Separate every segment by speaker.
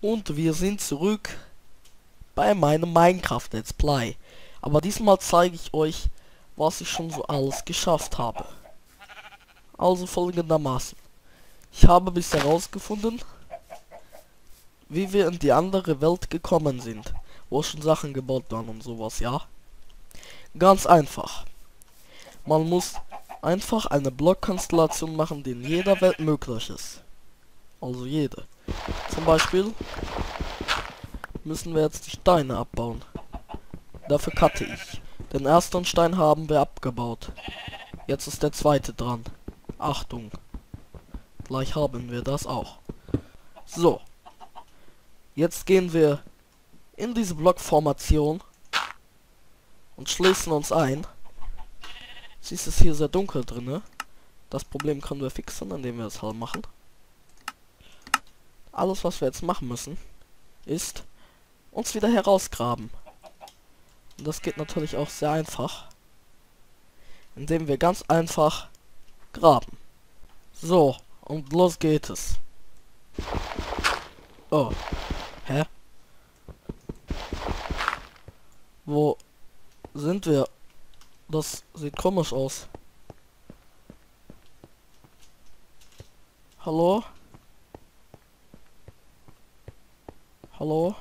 Speaker 1: Und wir sind zurück bei meinem Minecraft Let's Play. Aber diesmal zeige ich euch, was ich schon so alles geschafft habe. Also folgendermaßen. Ich habe bis herausgefunden, wie wir in die andere Welt gekommen sind, wo schon Sachen gebaut waren und sowas, ja? Ganz einfach. Man muss einfach eine Blockkonstellation machen, die in jeder Welt möglich ist. Also jede. Zum Beispiel müssen wir jetzt die Steine abbauen. Dafür cutte ich. Den ersten Stein haben wir abgebaut. Jetzt ist der zweite dran. Achtung. Gleich haben wir das auch. So. Jetzt gehen wir in diese Blockformation und schließen uns ein. Siehst es hier sehr dunkel drinne. Das Problem können wir fixen, indem wir es halt machen. Alles, was wir jetzt machen müssen, ist uns wieder herausgraben. Und das geht natürlich auch sehr einfach. Indem wir ganz einfach graben. So, und los geht es. Oh. Hä? Wo sind wir? Das sieht komisch aus. Hallo? Hallo?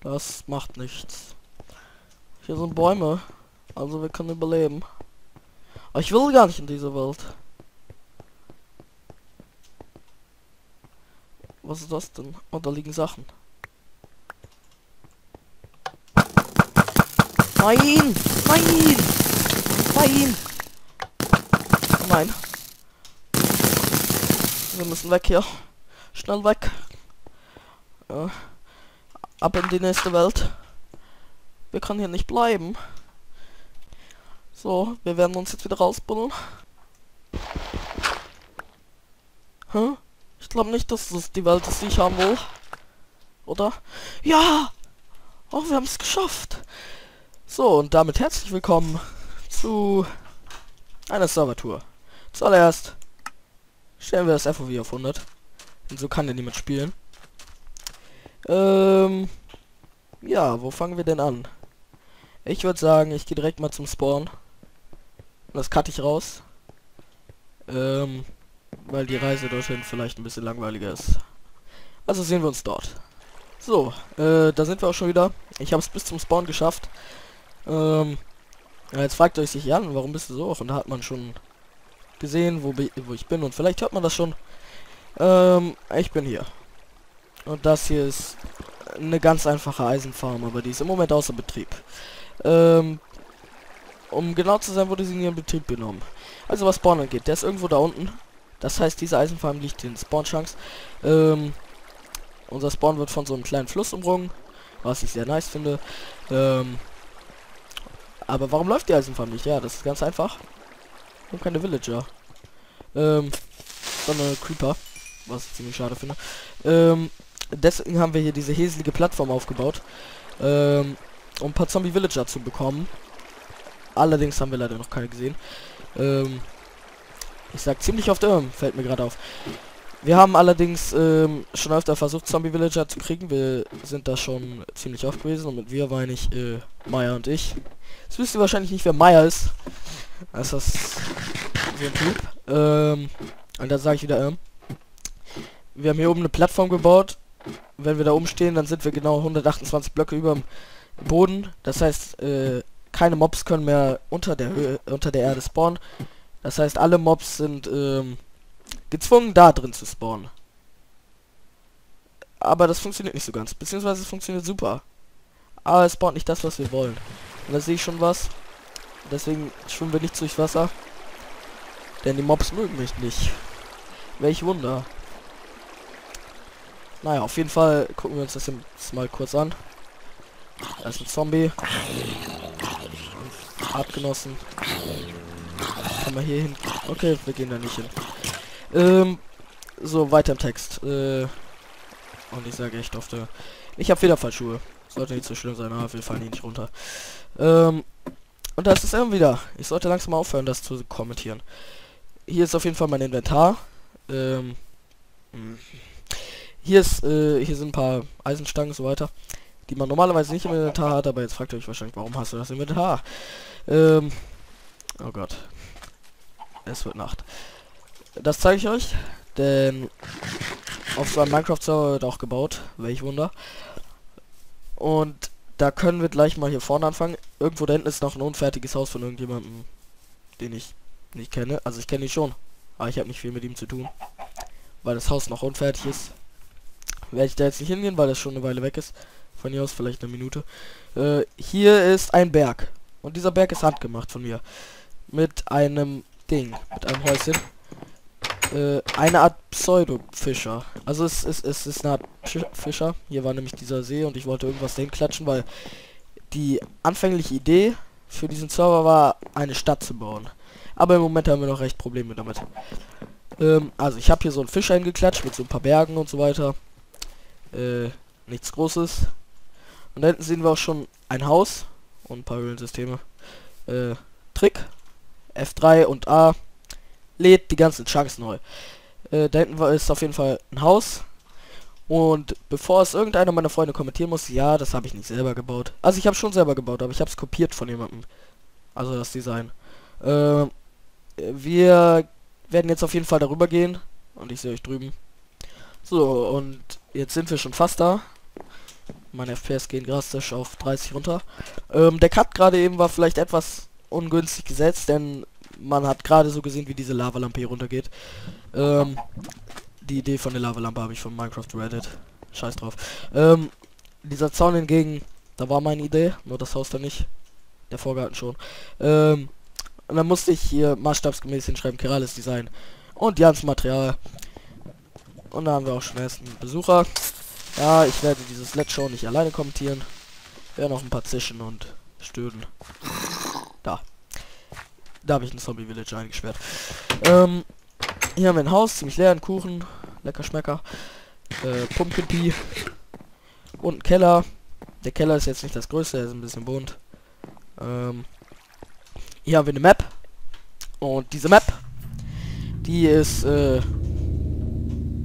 Speaker 1: Das macht nichts. Hier sind Bäume. Also wir können überleben. Aber ich will gar nicht in diese Welt. Was ist das denn? Oh, da liegen Sachen. Nein! Nein! Nein! Nein. Wir müssen weg hier. Schnell weg. Äh, ab in die nächste Welt. Wir können hier nicht bleiben. So, wir werden uns jetzt wieder rausbuddeln. Hä? Ich glaube nicht, dass das die Welt ist, die ich haben will. Oder? Ja! Oh, wir haben es geschafft. So, und damit herzlich willkommen zu einer Servertour. Zuallererst stellen wir das FOV auf 100. Und so kann ja niemand spielen. Ähm, ja, wo fangen wir denn an? Ich würde sagen, ich gehe direkt mal zum Spawn. Das cutte ich raus. Ähm, weil die Reise dorthin vielleicht ein bisschen langweiliger ist. Also sehen wir uns dort. So, äh, da sind wir auch schon wieder. Ich habe es bis zum Spawn geschafft. Ähm, jetzt fragt euch sich, Jan, warum bist du so? Und da hat man schon gesehen, wo, wo ich bin. Und vielleicht hört man das schon. Ähm, ich bin hier. Und das hier ist eine ganz einfache Eisenfarm, aber die ist im Moment außer Betrieb. Ähm, um genau zu sein, wurde sie in ihren Betrieb genommen. Also was Spawn angeht, der ist irgendwo da unten. Das heißt, diese Eisenfarm liegt in Spawn-Chunks. Ähm, unser Spawn wird von so einem kleinen Fluss umrungen, was ich sehr nice finde. Ähm, aber warum läuft die Eisenfarm nicht? Ja, das ist ganz einfach. Haben keine Villager. Ähm, sondern Creeper, was ich ziemlich schade finde. Ähm, deswegen haben wir hier diese häselige Plattform aufgebaut, ähm, um ein paar Zombie-Villager zu bekommen. Allerdings haben wir leider noch keine gesehen. Ähm, ich sag ziemlich oft Irm, fällt mir gerade auf. Wir haben allerdings ähm, schon öfter versucht, Zombie-Villager zu kriegen. Wir sind da schon ziemlich oft gewesen und mit wir meine ich äh, Maya und ich. Jetzt wisst ihr wahrscheinlich nicht, wer Maya ist. Das ist so ein Typ. Ähm, und dann sage ich wieder Irm. Wir haben hier oben eine Plattform gebaut. Wenn wir da oben stehen, dann sind wir genau 128 Blöcke über dem Boden. Das heißt, äh, keine Mobs können mehr unter der Höhe, unter der Erde spawnen. Das heißt, alle Mobs sind ähm, gezwungen, da drin zu spawnen. Aber das funktioniert nicht so ganz. Beziehungsweise es funktioniert super. Aber es spawnt nicht das, was wir wollen. Und da sehe ich schon was. Deswegen schwimmen wir nicht durchs Wasser. Denn die Mobs mögen mich nicht. Welch Wunder. Naja, auf jeden Fall gucken wir uns das jetzt mal kurz an. Da ist ein Zombie. Abgenossen. Kann man hier hin? Okay, wir gehen da nicht hin. Ähm, so, weiter im Text. Äh, und ich sage echt oft, äh, ich habe Federfallschuhe. Sollte nicht so schlimm sein, aber wir fallen hier nicht runter. Ähm, und das ist er wieder. Ich sollte langsam aufhören, das zu kommentieren. hier ist auf jeden Fall mein Inventar. Ähm, hm. hier ist, äh, hier sind ein paar Eisenstangen und so weiter, die man normalerweise nicht im Inventar hat, aber jetzt fragt ihr euch wahrscheinlich, warum hast du das Inventar? Ähm, oh Gott. Es wird Nacht. Das zeige ich euch, denn auf einem Minecraft-Server wird auch gebaut, welch Wunder. Und da können wir gleich mal hier vorne anfangen. Irgendwo da hinten ist noch ein unfertiges Haus von irgendjemandem, den ich nicht kenne. Also ich kenne ihn schon, aber ich habe nicht viel mit ihm zu tun, weil das Haus noch unfertig ist. Werde ich da jetzt nicht hingehen, weil das schon eine Weile weg ist. Von hier aus vielleicht eine Minute. Äh, hier ist ein Berg. Und dieser Berg ist handgemacht von mir. Mit einem Ding, mit einem Häuschen. Äh, eine Art Pseudo-Fischer. Also es, es, es ist eine Art Fischer. Hier war nämlich dieser See und ich wollte irgendwas dahin klatschen, weil die anfängliche Idee für diesen Server war, eine Stadt zu bauen. Aber im Moment haben wir noch recht Probleme damit. Ähm, also ich habe hier so einen Fisch eingeklatscht mit so ein paar Bergen und so weiter. Äh, nichts Großes. Und da hinten sehen wir auch schon ein Haus und ein paar Höhlensysteme. Äh, Trick. F3 und A lädt die ganzen Chunks neu. Äh, da hinten ist auf jeden Fall ein Haus. Und bevor es irgendeiner meiner Freunde kommentieren muss, ja, das habe ich nicht selber gebaut. Also ich habe schon selber gebaut, aber ich habe es kopiert von jemandem. Also das Design. Äh, wir werden jetzt auf jeden Fall darüber gehen. Und ich sehe euch drüben. So, und jetzt sind wir schon fast da. Meine FPS gehen drastisch auf 30 runter. Ähm, der Cut gerade eben war vielleicht etwas ungünstig gesetzt, denn man hat gerade so gesehen, wie diese Lavalampe hier runtergeht. Ähm, die Idee von der Lavalampe habe ich von Minecraft Reddit. Scheiß drauf. Ähm, dieser Zaun hingegen, da war meine Idee, nur das Haus da nicht. Der Vorgarten schon. Ähm, und dann musste ich hier maßstabsgemäß hinschreiben, Kerales Design. Und ganzen Material. Und da haben wir auch schon ersten Besucher. Ja, ich werde dieses Let's Show nicht alleine kommentieren. Wir noch ein paar Zischen und Stöden. Da. Da habe ich ein Zombie Village eingesperrt. Ähm, hier haben wir ein Haus, ziemlich leer, ein Kuchen, lecker Schmecker. Äh, Pumpkin Pie. Und ein Keller. Der Keller ist jetzt nicht das größte, er ist ein bisschen bunt. Ähm, hier haben wir eine Map. Und diese Map, die ist äh,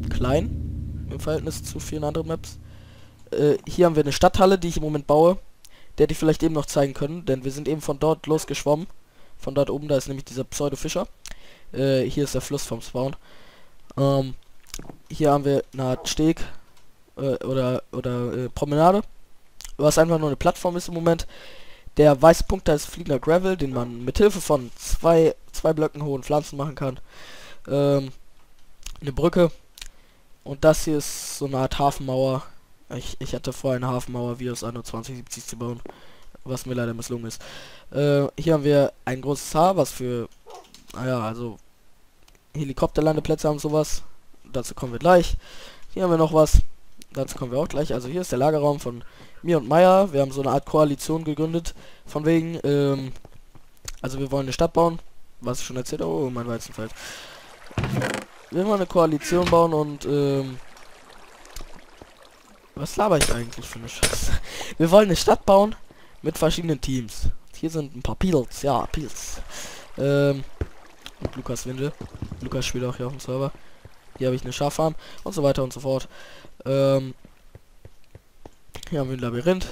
Speaker 1: klein im Verhältnis zu vielen anderen Maps. Äh, hier haben wir eine Stadthalle, die ich im Moment baue. Der die vielleicht eben noch zeigen können, denn wir sind eben von dort losgeschwommen. Von dort oben, da ist nämlich dieser Pseudo-Fischer. Äh, hier ist der Fluss vom Spawn. Ähm, hier haben wir eine Art Steg äh, oder, oder äh, Promenade, was einfach nur eine Plattform ist im Moment. Der weiße Punkt da ist fliegender Gravel, den man mit Hilfe von zwei, zwei Blöcken hohen Pflanzen machen kann. Ähm, eine Brücke. Und das hier ist so eine Art Hafenmauer. Ich, ich hatte vor, eine Hafenmauer wie aus Anno 2070 zu bauen, was mir leider misslungen ist. Äh, hier haben wir ein großes Haar, was für, naja, also Helikopterlandeplätze haben sowas. Dazu kommen wir gleich. Hier haben wir noch was. Dazu kommen wir auch gleich. Also hier ist der Lagerraum von mir und Meier. Wir haben so eine Art Koalition gegründet. Von wegen, ähm, also wir wollen eine Stadt bauen. Was ich schon erzählt Oh, mein Weizenfeld. Wir wollen eine Koalition bauen und, ähm, was laber ich eigentlich für eine Scheiße? Wir wollen eine Stadt bauen mit verschiedenen Teams. Hier sind ein paar Pilz, ja, Pilz. Ähm, und Lukas Windel. Lukas spielt auch hier auf dem Server. Hier habe ich eine Schaffarm und so weiter und so fort. Ähm, hier haben wir ein Labyrinth.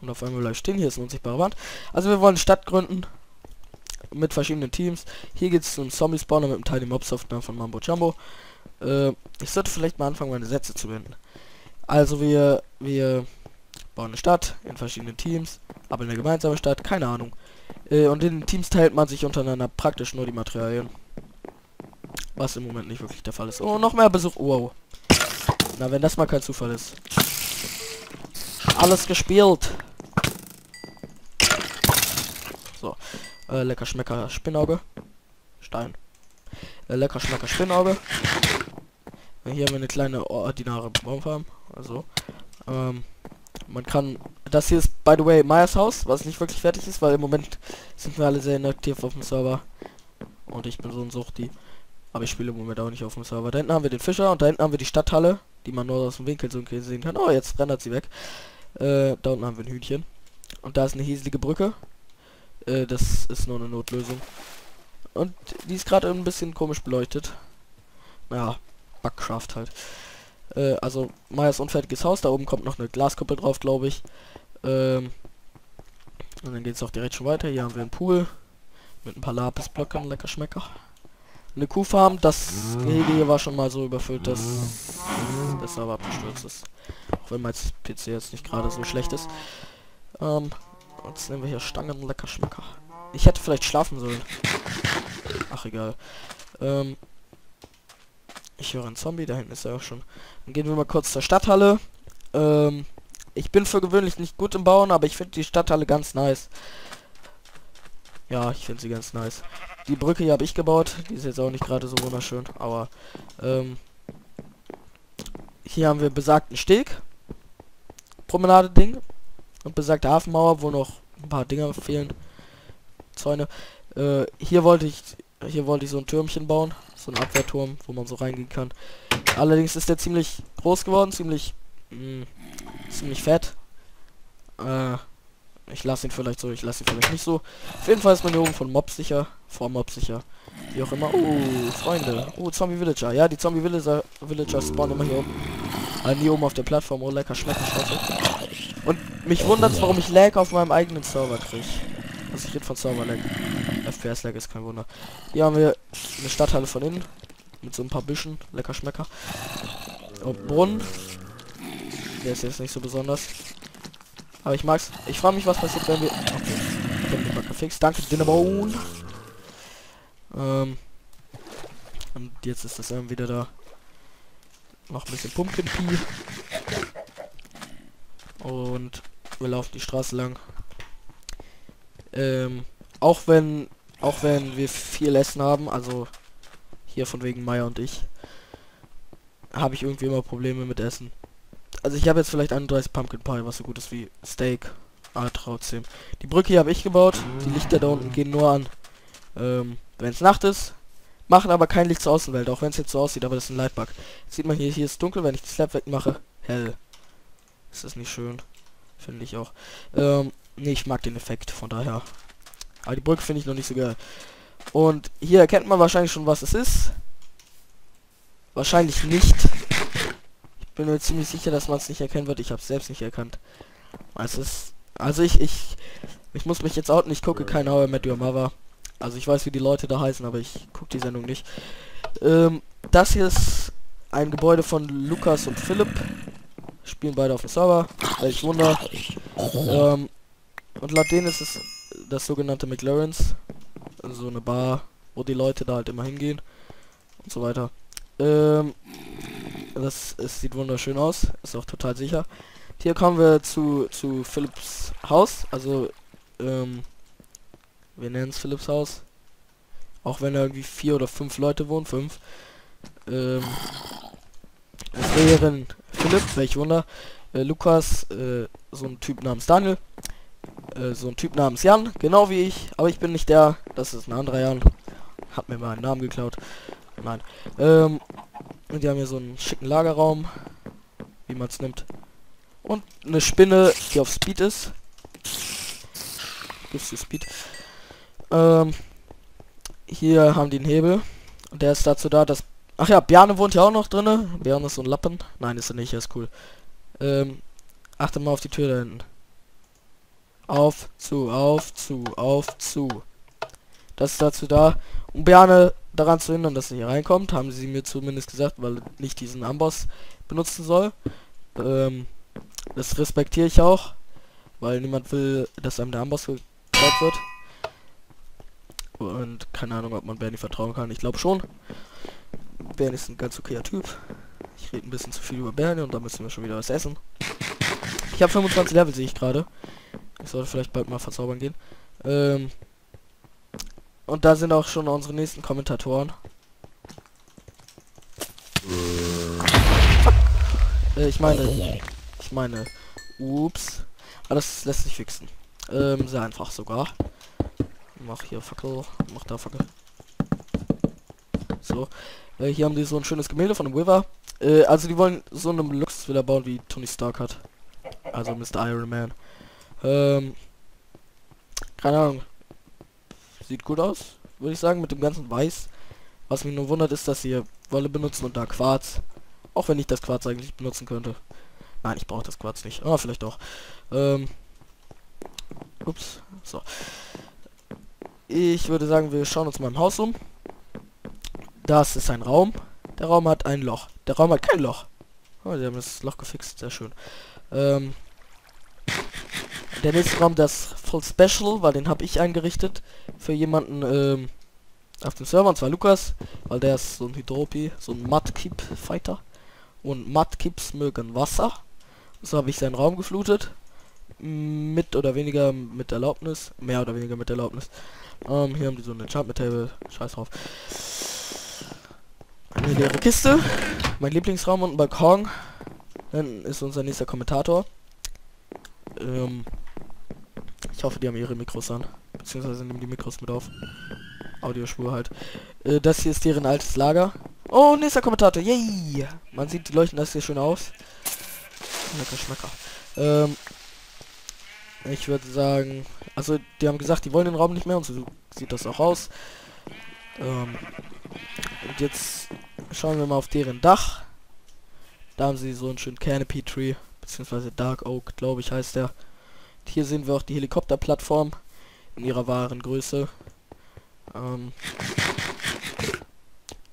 Speaker 1: Und auf einmal bleibt stehen. Hier ist eine unsichtbare Wand. Also wir wollen Stadt gründen. Mit verschiedenen Teams. Hier geht es zum Zombie-Spawner mit einem Tiny Mob Software von Mambo Jumbo. Äh, ich sollte vielleicht mal anfangen, meine Sätze zu wenden. Also wir, wir bauen eine Stadt in verschiedenen Teams, aber eine gemeinsame Stadt, keine Ahnung. Äh, und in den Teams teilt man sich untereinander praktisch nur die Materialien. Was im Moment nicht wirklich der Fall ist. Oh, noch mehr Besuch. Wow. Na, wenn das mal kein Zufall ist. Alles gespielt. So. Äh, lecker Schmecker Spinnauge. Stein. Äh, lecker Schmecker Spinnauge. Hier haben wir eine kleine ordinare Baumfarm. Also. Ähm, man kann... Das hier ist, by the way, Meyers Haus, was nicht wirklich fertig ist, weil im Moment sind wir alle sehr inaktiv auf dem Server. Und ich bin so ein Suchti. Aber ich spiele im Moment auch nicht auf dem Server. Da hinten haben wir den Fischer und da hinten haben wir die Stadthalle, die man nur aus dem Winkel so sehen kann. Oh, jetzt rendert sie weg. Äh, da unten haben wir ein Hühnchen. Und da ist eine hieselige Brücke. Äh, das ist nur eine Notlösung. Und die ist gerade ein bisschen komisch beleuchtet. Ja, Backcraft halt. Äh, also Meyers unfertiges Haus, da oben kommt noch eine Glaskuppel drauf, glaube ich. Ähm, und dann geht es auch direkt schon weiter. Hier haben wir einen Pool mit ein paar Lapisblöcken, lecker Schmecker. Eine Kuhfarm, das Gehege hier war schon mal so überfüllt, dass das Server abgestürzt ist. Auch wenn mein PC jetzt nicht gerade so schlecht ist. Ähm, jetzt nehmen wir hier Stangen, lecker Schmecker. Ich hätte vielleicht schlafen sollen. Ach egal. Ähm, ich höre einen Zombie, da hinten ist er auch schon. Dann gehen wir mal kurz zur Stadthalle. Ähm, ich bin für gewöhnlich nicht gut im Bauen, aber ich finde die Stadthalle ganz nice. Ja, ich finde sie ganz nice. Die Brücke hier habe ich gebaut. Die ist jetzt auch nicht gerade so wunderschön, aber ähm, hier haben wir besagten Steg. Promenade-Ding. Und besagte Hafenmauer, wo noch ein paar Dinger fehlen. Zäune. Äh, hier wollte ich hier wollte ich so ein Türmchen bauen. So ein Abwehrturm, wo man so reingehen kann. Allerdings ist der ziemlich groß geworden, ziemlich mh, mm, ziemlich fett. Äh, ich lasse ihn vielleicht so, ich lasse ihn vielleicht nicht so. Auf jeden Fall ist man hier oben von Mob sicher, vor Mob sicher. Wie auch immer. Oh, Freunde. Oh, Zombie Villager. Ja, die Zombie Villager, Villager spawnen immer hier oben. Also hier oben auf der Plattform. Oh, lecker schmecken Und mich wundert warum ich Lag auf meinem eigenen Server kriege. Also ich rede von Server Lag. FPS Lag ist kein Wunder. Hier haben wir eine Stadthalle von innen. Mit so ein paar Büschen. Lecker Schmecker. Und Brunnen. Der ist jetzt nicht so besonders. Aber ich mag's. Ich frage mich, was passiert, wenn wir... Okay. Ich hab gefixt. Danke, Dinnerbone. Ähm. Und jetzt ist das dann wieder da. Noch ein bisschen Pumpkin Pie. Und wir laufen die Straße lang. Ähm, auch wenn auch wenn wir viel Essen haben, also hier von wegen Meier und ich, habe ich irgendwie immer Probleme mit Essen. Also ich habe jetzt vielleicht 31 Pumpkin Pie, was so gut ist wie Steak. Aber trotzdem. Die Brücke hier habe ich gebaut. Die Lichter da unten gehen nur an, ähm, wenn es Nacht ist. Machen aber kein Licht zur Außenwelt, auch wenn es jetzt so aussieht, aber das ist ein Lightbug. Jetzt sieht man hier, hier ist dunkel, wenn ich die Slab wegmache. Hell. Ist das nicht schön? Finde ich auch. Ähm, nee, ich mag den Effekt, von daher. Aber die Brücke finde ich noch nicht so geil. Und hier erkennt man wahrscheinlich schon, was es ist. Wahrscheinlich nicht bin mir ziemlich sicher, dass man es nicht erkennen wird. Ich habe es selbst nicht erkannt. Es ist, also ich, ich, ich muss mich jetzt auch nicht gucke kein How I Met Your Mother. Also ich weiß, wie die Leute da heißen, aber ich gucke die Sendung nicht. Ähm, das hier ist ein Gebäude von Lukas und Philipp. Spielen beide auf dem Server. Welch Wunder. Ähm, und laut denen ist es das sogenannte McLaren's. Also eine Bar, wo die Leute da halt immer hingehen. Und so weiter. Ähm, das es sieht wunderschön aus, ist auch total sicher. Hier kommen wir zu zu Philips Haus, also ähm, wir nennen es Philips Haus. Auch wenn da irgendwie vier oder fünf Leute wohnen, fünf. Ähm, es wären Philipp, welch Wunder, äh, Lukas, äh, so ein Typ namens Daniel, äh, so ein Typ namens Jan, genau wie ich, aber ich bin nicht der, das ist ein anderer Jan. Hat mir mal einen Namen geklaut. Nein. Ähm, und die haben hier so einen schicken Lagerraum, wie man es nimmt. Und eine Spinne, die auf Speed ist. Gibt's die Speed. Ähm, hier haben die einen Hebel. Und der ist dazu da, dass... Ach ja, Bjarne wohnt ja auch noch drinne. Bjarne ist so ein Lappen. Nein, ist er nicht, er ist cool. Ähm, achte mal auf die Tür da hinten. Auf, zu, auf, zu, auf, zu. Das ist dazu da, um Bjarne daran zu hindern, dass er hier reinkommt, haben sie mir zumindest gesagt, weil nicht diesen Amboss benutzen soll. Ähm, das respektiere ich auch, weil niemand will, dass einem der Amboss geklaut wird. Und keine Ahnung, ob man Bernie vertrauen kann. Ich glaube schon. Bernie ist ein ganz okayer Typ. Ich rede ein bisschen zu viel über Bernie und da müssen wir schon wieder was essen. Ich habe 25 Level, sehe ich gerade. Ich sollte vielleicht bald mal verzaubern gehen. Ähm, und da sind auch schon unsere nächsten Kommentatoren. Äh, ich meine, ich meine, ups. Aber das lässt sich fixen. Ähm, sehr einfach sogar. Mach hier Fackel, mach da Fackel. So, äh, hier haben die so ein schönes Gemälde von einem Wither. Äh, also die wollen so eine Luxusvilla bauen, wie Tony Stark hat. Also Mr. Iron Man. Ähm, keine Ahnung. Sieht gut aus. würde ich sagen, mit dem ganzen Weiß. Was mich nur wundert, ist, dass sie Wolle benutzen und da Quarz. Auch wenn ich das Quarz eigentlich benutzen könnte. Nein, ich brauche das Quarz nicht. Ah, vielleicht doch. Ähm. Ups. So. Ich würde sagen, wir schauen uns mal im Haus um. Das ist ein Raum. Der Raum hat ein Loch. Der Raum hat kein Loch. Oh, sie haben das Loch gefixt. Sehr schön. Ähm. Der nächste Raum, das Full Special, weil den habe ich eingerichtet. Für jemanden, ähm, auf dem Server, und zwar Lukas, weil der ist so ein Hydropi, so ein Mudkip-Fighter. Und Mudkips mögen Wasser. So habe ich seinen Raum geflutet. Mit oder weniger mit Erlaubnis. Mehr oder weniger mit Erlaubnis. Ähm, hier haben die so eine Enchantment Table. Scheiß drauf. Eine leere Kiste. Mein Lieblingsraum und ein Balkon. Dann ist unser nächster Kommentator. Ähm, ich hoffe, die haben ihre Mikros an. Beziehungsweise nehmen die Mikros mit auf. Audiospur halt. Äh, das hier ist deren altes Lager. Oh, nächster Kommentator. Yay! Man sieht, die leuchten das hier schön aus. Lecker Schmecker. Ähm, ich würde sagen, also die haben gesagt, die wollen den Raum nicht mehr und so sieht das auch aus. Ähm, und jetzt schauen wir mal auf deren Dach. Da haben sie so einen schönen Canopy Tree, beziehungsweise Dark Oak, glaube ich, heißt der. Hier sehen wir auch die Helikopterplattform in ihrer wahren Größe. Ähm,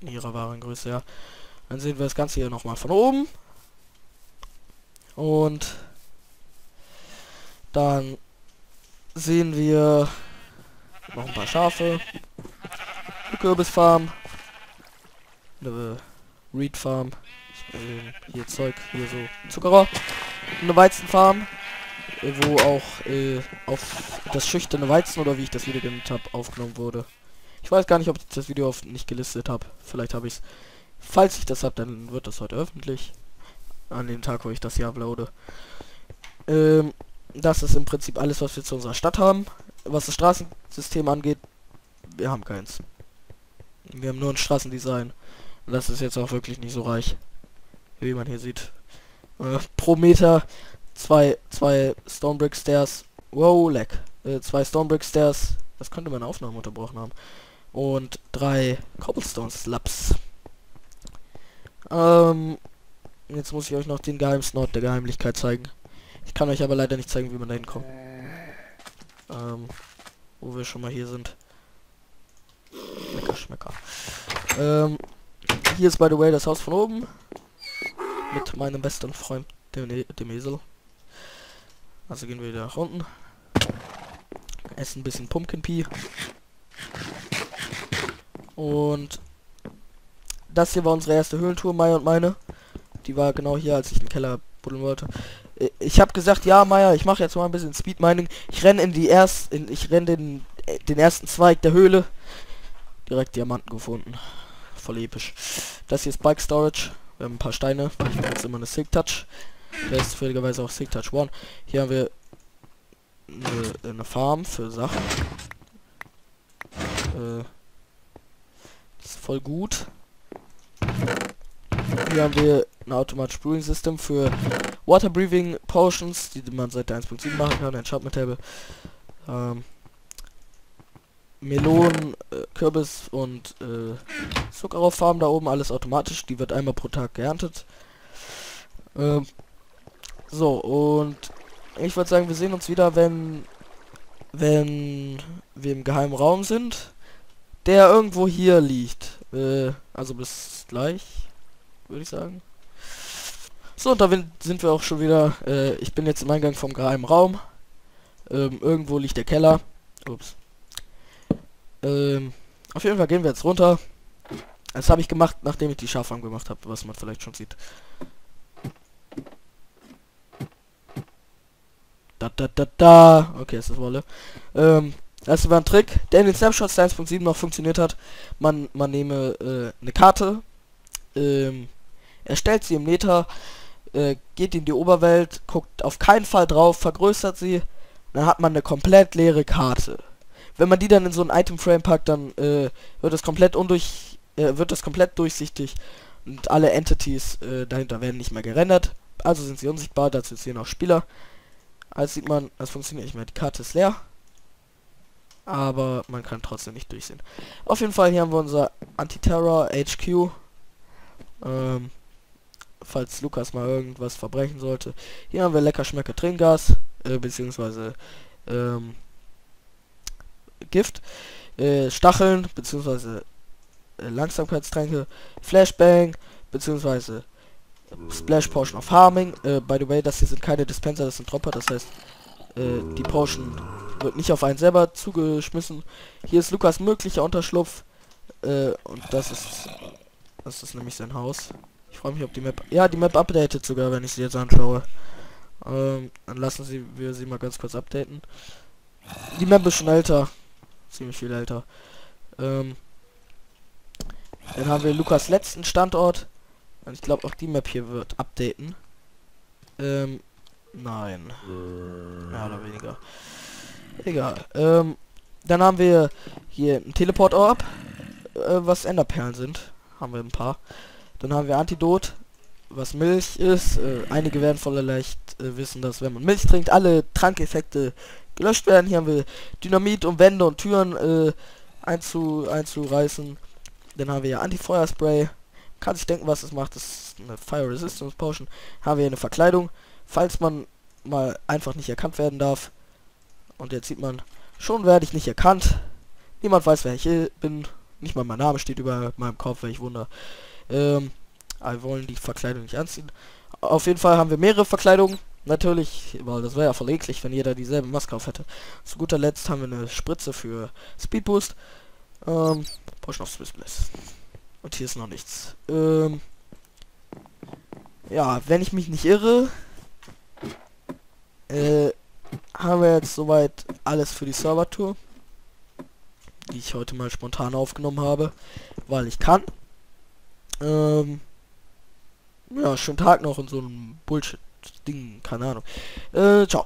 Speaker 1: in ihrer wahren Größe, ja. Dann sehen wir das Ganze hier nochmal von oben. Und dann sehen wir noch ein paar Schafe, eine Kürbisfarm, eine Reed Farm, hier Zeug, hier so Zuckerer, eine Weizenfarm, wo auch äh, auf das schüchterne Weizen oder wie ich das Video genannt habe aufgenommen wurde. Ich weiß gar nicht, ob ich das Video auf nicht gelistet habe. Vielleicht habe ich es. Falls ich das habe, dann wird das heute öffentlich. An dem Tag, wo ich das hier uploade. Ähm, das ist im Prinzip alles, was wir zu unserer Stadt haben. Was das Straßensystem angeht, wir haben keins. Wir haben nur ein Straßendesign. Und das ist jetzt auch wirklich nicht so reich. Wie man hier sieht. Äh, pro Meter zwei, zwei Stonebrick Stairs. Wow, leck. Äh, zwei Stonebrick Stairs. Das könnte meine Aufnahme unterbrochen haben und drei Cobblestone Slabs. Ähm, jetzt muss ich euch noch den Geheimsnort der Geheimlichkeit zeigen. Ich kann euch aber leider nicht zeigen, wie man da hinkommt. Ähm, wo wir schon mal hier sind. Schmecker, Schmecker. Ähm, hier ist by the way das Haus von oben. Mit meinem besten Freund, dem, e-, dem Esel. Also gehen wir wieder nach unten. Essen ein bisschen Pumpkin Pie. Und das hier war unsere erste Höhlentour, Maya und meine. Die war genau hier, als ich den Keller buddeln wollte. Äh, ich habe gesagt, ja, Maya, ich mache jetzt mal ein bisschen Speed Mining. Ich renne in die erst, in, ich renne den, äh, den ersten Zweig der Höhle. Direkt Diamanten gefunden. Voll episch. Das hier ist Bike Storage. Wir haben ein paar Steine. Ich jetzt immer eine Silk Touch. Der ist zufälligerweise auch Silk Touch One. Hier haben wir eine, eine Farm für Sachen. Äh, ist voll gut. Hier haben wir ein Automatic Brewing System für Water Breathing Potions, die man seit der 1.7 machen kann, ein Shop Table. Ähm, Melonen, äh, Kürbis und äh, Zuckerrohrfarm da oben, alles automatisch. Die wird einmal pro Tag geerntet. Ähm, so, und ich würde sagen, wir sehen uns wieder, wenn, wenn wir im geheimen Raum sind der irgendwo hier liegt. Äh, also bis gleich, würde ich sagen. So, und da sind wir auch schon wieder. Äh, ich bin jetzt im Eingang vom geheimen Raum. Ähm, irgendwo liegt der Keller. Ups. Ähm, auf jeden Fall gehen wir jetzt runter. Das habe ich gemacht, nachdem ich die Schaffarm gemacht habe, was man vielleicht schon sieht. Da da da da. Okay, ist das Wolle. Ähm, das war ein Trick, der in den Snapshots 1.7 noch funktioniert hat. Man, man nehme äh, eine Karte, ähm, erstellt sie im Meter, äh, geht in die Oberwelt, guckt auf keinen Fall drauf, vergrößert sie, dann hat man eine komplett leere Karte. Wenn man die dann in so ein Item Frame packt, dann äh, wird das komplett undurch, äh, wird das komplett durchsichtig und alle Entities äh, dahinter werden nicht mehr gerendert. Also sind sie unsichtbar, dazu ist hier noch Spieler. Als sieht man, das funktioniert nicht mehr. Die Karte ist leer. aber man kann trotzdem nicht durchsehen. Auf jeden Fall hier haben wir unser Anti-Terror HQ. Ähm, falls Lukas mal irgendwas verbrechen sollte. Hier haben wir lecker Schmecke Trinkgas, äh, beziehungsweise ähm, Gift, äh, Stacheln, beziehungsweise äh, Langsamkeitstränke, Flashbang, beziehungsweise Splash Potion of Harming. Äh, by the way, das hier sind keine Dispenser, das sind Dropper, das heißt, äh, die Potion wird nicht auf einen selber zugeschmissen. Hier ist Lukas möglicher Unterschlupf. Äh, und das ist das ist nämlich sein Haus. Ich freue mich, ob die Map... Ja, die Map updatet sogar, wenn ich sie jetzt anschaue. Ähm, dann lassen sie wir sie mal ganz kurz updaten. Die Map ist schon älter. Ziemlich viel älter. Ähm, dann haben wir Lukas letzten Standort. Und ich glaube auch die Map hier wird updaten. Ähm, nein. Mehr oder weniger. Egal. Ähm, dann haben wir hier ein Teleport-Orb, äh, was Enderperlen sind. Haben wir ein paar. Dann haben wir Antidot, was Milch ist. Äh, einige werden vielleicht äh, wissen, dass wenn man Milch trinkt, alle Trankeffekte gelöscht werden. Hier haben wir Dynamit, um Wände und Türen äh, einzu, einzureißen. Dann haben wir ja Anti-Feuerspray. Kann sich denken, was es macht. Das ist eine Fire Resistance Potion. Haben wir eine Verkleidung. Falls man mal einfach nicht erkannt werden darf. Und jetzt sieht man, schon werde ich nicht erkannt. Niemand weiß, wer ich bin. Nicht mal mein Name steht über meinem Kopf, welch Wunder. Ähm, aber wir wollen die Verkleidung nicht anziehen. Auf jeden Fall haben wir mehrere Verkleidungen. Natürlich, weil das wäre ja verleglich, wenn jeder dieselbe Maske auf hätte. Zu guter Letzt haben wir eine Spritze für Speed Boost. Ähm, Potion of Swiss Bliss. Und hier ist noch nichts. Ähm, ja, wenn ich mich nicht irre, äh, haben wir jetzt soweit alles für die Server-Tour, die ich heute mal spontan aufgenommen habe, weil ich kann. Ähm, ja, schönen Tag noch und so ein Bullshit-Ding, keine Ahnung. Äh, ciao.